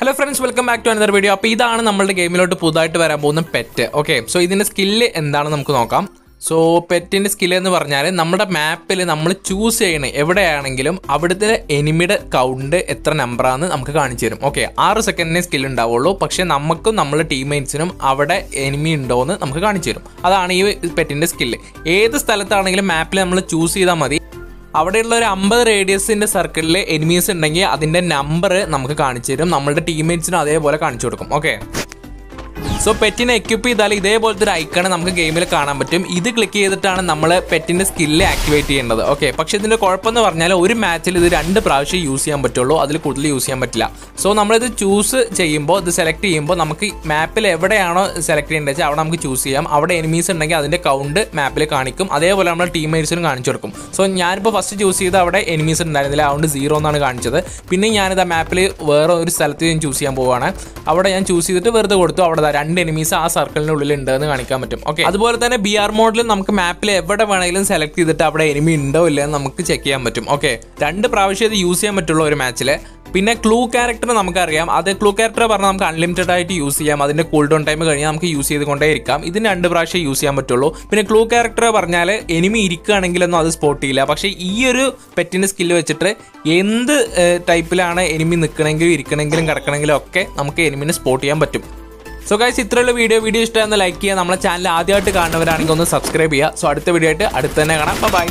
Hello friends welcome back to another video അപ്പോൾ ഇതാണ് നമ്മുടെ ഗെയിമിലോട്ട് പുതുതായിട്ട് വരാൻ പോകുന്ന പെറ്റ് ഓക്കെ സോ ഇതിന്റെ സ്കില്ല് എന്താണെന്ന് നമുക്ക് നോക്കാം. സോ പെറ്റിന്റെ സ്കില്ല് എന്ന് പറഞ്ഞാൽ നമ്മുടെ മാപ്പിൽ നമ്മൾ ചൂസ് ചെയ്യണേ എവിടെയാണെങ്കിലും അവിടുത്തെ എനിമിയുടെ കൗണ്ട് എത്ര നമ്പറാന്ന് നമുക്ക് കാണിച്ചു തരും. ഓക്കെ ആറ് സെക്കൻഡിനെ സ്കിൽ ഉണ്ടാവുള്ളൂ. പക്ഷേ നമുക്കും നമ്മുടെ ടീംമേറ്റ്സിനും അവിടെ എനിമി ഉണ്ടോ എന്ന് നമുക്ക് കാണിച്ചു തരും. അതാണ് ഈ പെറ്റിന്റെ സ്കില്ല് ഏത് സ്ഥലത്താണെങ്കിലും മാപ്പിൽ നമ്മൾ ചൂസ് ചെയ്താൽ മതി. അവിടെയുള്ള ഒരു അമ്പത് റേഡിയസിന്റെ സർക്കിളിൽ എനിമീസ് ഉണ്ടെങ്കിൽ അതിന്റെ നമ്പർ നമുക്ക് കാണിച്ചു തരും നമ്മളുടെ ടീംമേറ്റ്സിനും അതേപോലെ കാണിച്ചു കൊടുക്കും. ഓക്കെ സോ പെറ്റിനെ എക്യുപ്പ് ചെയ്താൽ ഇതേപോലത്തെ ഒരു ഐക്കണ് നമുക്ക് ഗെയിമിൽ കാണാൻ പറ്റും. ഇത് ക്ലിക്ക് ചെയ്തിട്ടാണ് നമ്മൾ പെറ്റിന്റെ സ്കില്ല് ആക്ടിവേറ്റ് ചെയ്യേണ്ടത് ഓക്കെ പക്ഷേ ഇതിന്റെ കുഴപ്പമെന്ന് പറഞ്ഞാൽ ഒരു മാച്ചിൽ ഇത് രണ്ട് പ്രാവശ്യം യൂസ് ചെയ്യാൻ പറ്റുള്ളൂ. അതിൽ കൂടുതൽ യൂസ് ചെയ്യാൻ പറ്റില്ല. സോ നമ്മളിത് ചൂസ് ചെയ്യുമ്പോൾ ഇത് സെലക്ട് ചെയ്യുമ്പോൾ നമുക്ക് മാപ്പിൽ എവിടെയാണോ സെലക്ട് ചെയ്യേണ്ടത് വെച്ചാൽ അവിടെ നമുക്ക് ചൂസ് ചെയ്യാം. അവിടെ എനിമീസ് ഉണ്ടെങ്കിൽ അതിന്റെ കൗണ്ട് മാപ്പിൽ കാണിക്കും. അതേപോലെ നമ്മൾ ടീംമേറ്റ്സിനും കാണിച്ചു കൊടുക്കും. സോ ഞാനിപ്പോൾ ഫസ്റ്റ് ചൂസ് ചെയ്ത് അവിടെ എനിമീസ് ഉണ്ടായിരുന്നില്ല. അതുകൊണ്ട് സീറോ എന്നാണ് കാണിച്ചത്. പിന്നെ ഞാനിത് ആ മാപ്പിൽ വേറെ ഒരു സ്ഥലത്ത് ഞാൻ ചൂസ് ചെയ്യാൻ പോവുകയാണ് അവിടെ ഞാൻ ചൂസ് ചെയ്തിട്ട് വെറുതെ കൊടുത്തു. അവിടെ രണ്ട് എനിമീസ് ആ സർക്കിളിനുള്ളിൽ ഉള്ളിൽ ഉണ്ട് എന്ന് കാണിക്കാൻ പറ്റും. ഓക്കെ അതുപോലെ തന്നെ ബി ആർ മോഡിൽ നമുക്ക് മാപ്പിൽ എവിടെ വേണമെങ്കിലും സെലക്ട് ചെയ്തിട്ട് അവിടെ എനിമി ഉണ്ടോ ഇല്ല എന്ന് നമുക്ക് ചെക്ക് ചെയ്യാൻ പറ്റും. ഓക്കെ രണ്ട് പ്രാവശ്യം ഇത് യൂസ് ചെയ്യാൻ പറ്റുള്ളൂ ഒരു മാച്ചിൽ പിന്നെ ക്ലൂ ക്യാരക്ടർ നമുക്കറിയാം. അത് ക്ലൂ ക്യാരക്ടർ പറഞ്ഞാൽ നമുക്ക് അൺലിമിറ്റഡ് ആയിട്ട് യൂസ് ചെയ്യാം. അതിന്റെ കൂൾ ഡൗൺ ടൈം കഴിഞ്ഞാൽ നമുക്ക് യൂസ് ചെയ്തുകൊണ്ടേ ഇരിക്കാം. ഇതിന് രണ്ട് പ്രാവശ്യം യൂസ് ചെയ്യാൻ പറ്റുള്ളൂ. പിന്നെ ക്ലൂ ക്യാരക്ടർ പറഞ്ഞാൽ എനിമി ഇരിക്കുകയാണെങ്കിലൊന്നും അത് സ്പോട്ട് ചെയ്യില്ല. പക്ഷേ ഈ ഒരു പെറ്റിന്റെ സ്കില്ല് വെച്ചിട്ട് എന്ത് ടൈപ്പിലാണ് എനിമി നിൽക്കണമെങ്കിലും ഇരിക്കണമെങ്കിലും കിടക്കണമെങ്കിലും ഒക്കെ നമുക്ക് എനിമിനെ സ്പോട്ട് ചെയ്യാൻ പറ്റും. സോ ഗൈസ് ഇത്രയുള്ള വീഡിയോ വീഡിയോ ഇഷ്ടമായെന്ന് ലൈക്ക് ചെയ്യുക. നമ്മളെ ചാനൽ ആദ്യമായിട്ട് കാണുന്നവരാണെങ്കിൽ ഒന്ന് സബ്സ്ക്രൈബ് ചെയ്യുക. സോ അടുത്ത വീഡിയോ ആയിട്ട് അടുത്ത് തന്നെ കാണാം. ബൈ